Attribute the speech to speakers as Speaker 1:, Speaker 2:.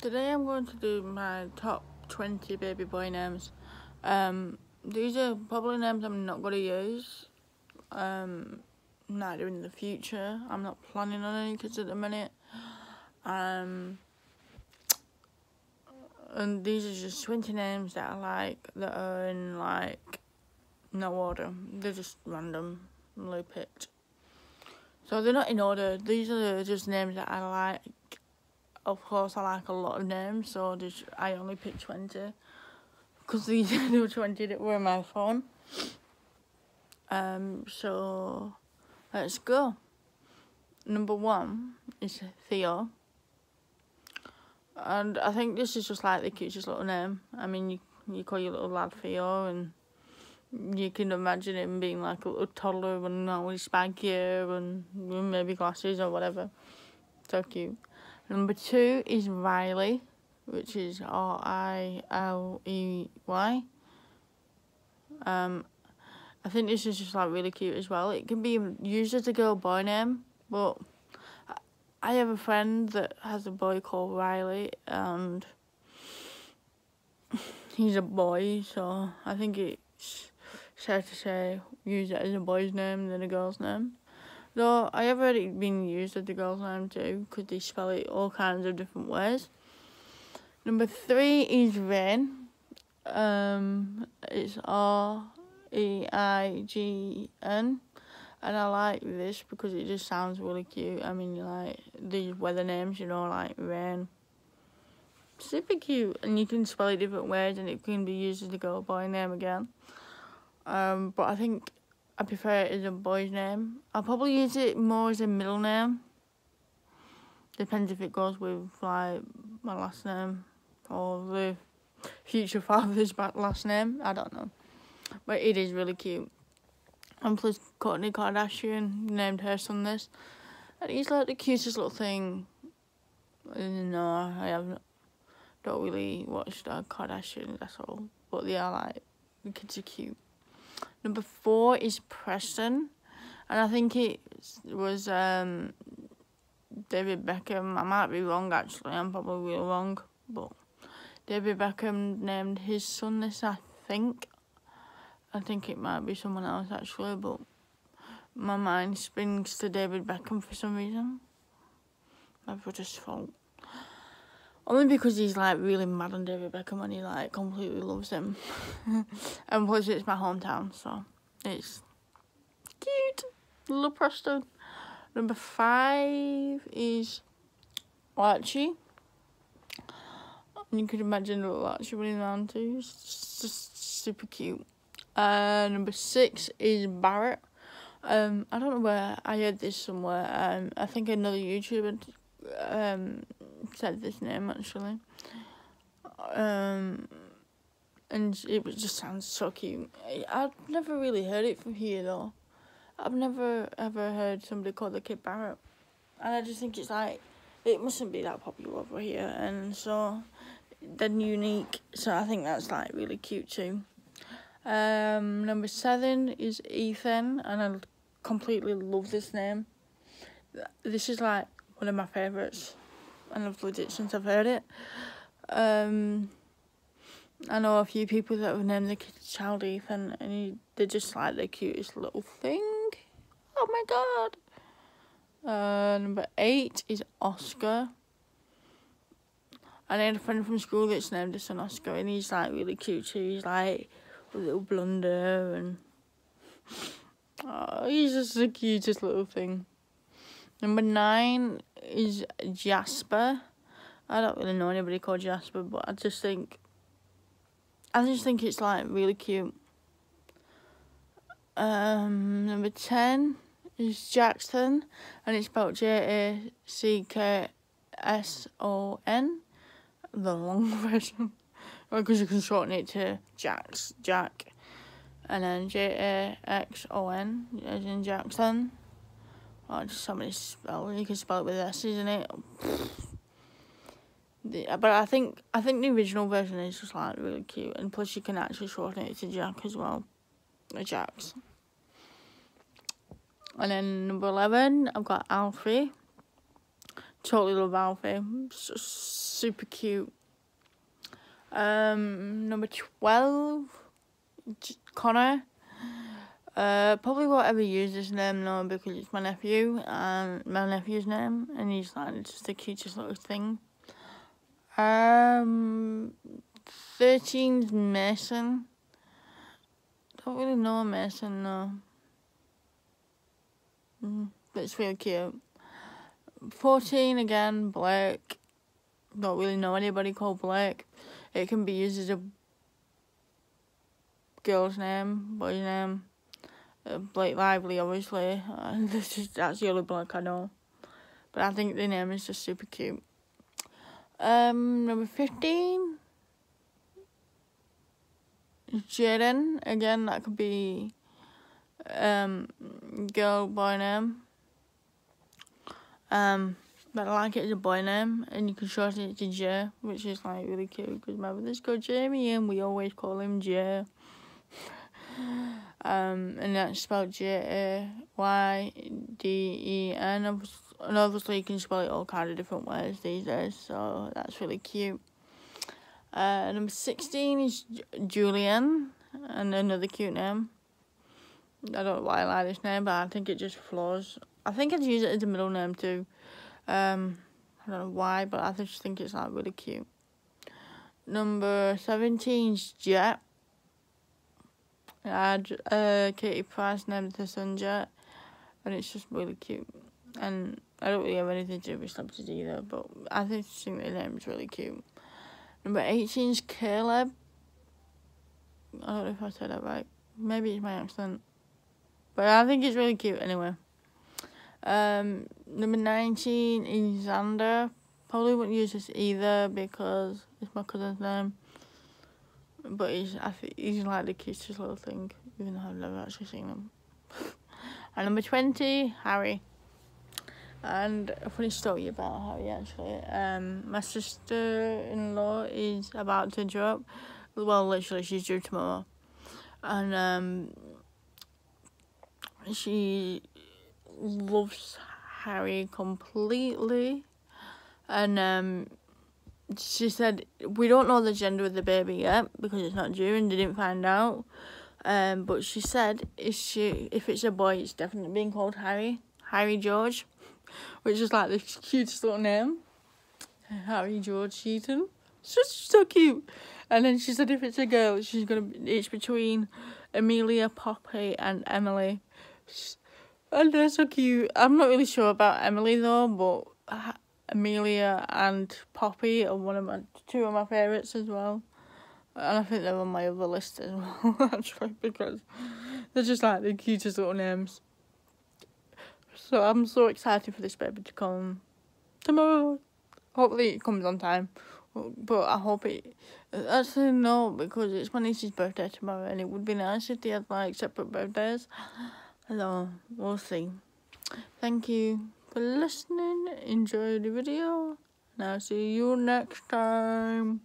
Speaker 1: Today I'm going to do my top 20 baby boy names. Um, these are probably names I'm not going to use. Um, neither in the future. I'm not planning on any kids at the minute. Um, and these are just 20 names that I like that are in like no order. They're just randomly picked. So they're not in order. These are just names that I like of course I like a lot of names, so I only picked 20. Because these the 20 that were on my phone. Um, so let's go. Number one is Theo. And I think this is just like the cutest little name. I mean, you, you call your little lad Theo, and you can imagine him being like a little toddler and not with spiky hair and maybe glasses or whatever. So cute. Number two is Riley, which is R I L E Y. Um, I think this is just like really cute as well. It can be used as a girl boy name, but I have a friend that has a boy called Riley, and he's a boy, so I think it's safe to say use it as a boy's name than a girl's name. Though I have heard it being used as the girl's name too, because they spell it all kinds of different ways. Number three is Reign. Um, it's R E I G N, and I like this because it just sounds really cute. I mean, like these weather names, you know, like rain. Super cute, and you can spell it different ways, and it can be used as a girl boy name again. Um, but I think I prefer it as a boy's name. I'll probably use it more as a middle name. Depends if it goes with like my last name or the future father's last name. I don't know. But it is really cute. And plus Kourtney Kardashian named her son this. And he's like the cutest little thing. No, I haven't don't really watch the Kardashians, that's all. But they are like the kids are cute. Number four is Preston. And I think it was um, David Beckham. I might be wrong, actually. I'm probably wrong. But David Beckham named his son this, I think. I think it might be someone else, actually. But my mind spins to David Beckham for some reason. Maybe just fault. Only because he's like really mad on David Beckham and he like completely loves him. and plus it's my hometown, so it's cute. Little Preston. Number five is Archie. You could imagine little Archie running around too. It's just super cute. Uh, number six is Barrett. Um, I don't know where I heard this somewhere. Um, I think another YouTuber um said this name actually. Um, and it was just sounds so cute. I've never really heard it from here though. I've never ever heard somebody call the kid Barrett, and I just think it's like it mustn't be that popular over here, and so they're unique. So I think that's like really cute too. Um, number seven is Ethan, and I completely love this name. This is like one of my favourites and I've loved it since I've heard it. Um, I know a few people that have named their child Ethan, and he, they're just like the cutest little thing. Oh my god! Uh, number eight is Oscar. I had a friend from school that's named his son Oscar, and he's like really cute too. He's like a little blunder, and oh, he's just the cutest little thing. Number nine is Jasper. I don't really know anybody called Jasper, but I just think, I just think it's like really cute. Um, number ten is Jackson, and it's spelled J A C K S O N, the long version. Because you can shorten it to Jax, Jack, and then J A X O N, as in Jackson. Oh, just so many spells. You can spell it with S, isn't it? Yeah, but I think I think the original version is just like really cute, and plus you can actually shorten it to Jack as well, the Jacks. And then number eleven, I've got Alfie. Totally love Alfie. Super cute. Um, number 12, Connor. Uh, probably won't ever use this name now because it's my nephew and my nephew's name, and he's like it's just the cutest little thing. Um, 13's Mason. Don't really know a Mason, no. Mm, but it's really cute. 14 again, Blake. Don't really know anybody called Blake. It can be used as a girl's name, boy's name. Uh, Blake Lively, obviously. Uh, that's the only Blake I know. But I think the name is just super cute. Um, number 15. Jaden. Again, that could be um, girl, boy name. Um, but I like it as a boy name, and you can shorten it to J, which is like really cute because my brother's called Jamie, and we always call him J. um, and that's spelled J A Y D E N. And obviously, you can spell it all kind of different ways these days, so that's really cute. Uh, number 16 is Julian, and another cute name. I don't know why I like this name, but I think it just flows. I think I'd use it as a middle name too. Um, I don't know why, but I just think it's like really cute. Number 17 is Jet. I uh, Katie Price named the son Jet, and it's just really cute. And I don't really have anything to do with celebrities either, but I think, think the name is really cute. Number 18 is Caleb. I don't know if I said that right. Maybe it's my accent. But I think it's really cute anyway. Um, number 19 is Xander. Probably wouldn't use this either because it's my cousin's name. But he's, I think he's like the cutest little thing, even though I've never actually seen him. and number 20, Harry. And a funny story about Harry actually. Um, my sister in law is about to drop. Well, literally, she's due tomorrow. And um, she loves Harry completely. And um, she said, We don't know the gender of the baby yet because it's not due and they didn't find out. Um, but she said, if, she, if it's a boy, it's definitely being called Harry. Harry George which is like the cutest little name. Harry George Heaton. It's just so cute. And then she said if it's a girl, she's gonna it's between Amelia, Poppy, and Emily. And they're so cute. I'm not really sure about Emily though, but Amelia and Poppy are one of my two of my favourites as well. And I think they're on my other list as well, actually, because they're just like the cutest little names. So I'm so excited for this baby to come tomorrow. Hopefully it comes on time. But I hope it... Actually, no, because it's my niece's birthday tomorrow and it would be nice if they had, like, separate birthdays. So, we'll see. Thank you for listening. Enjoy the video. And I'll see you next time.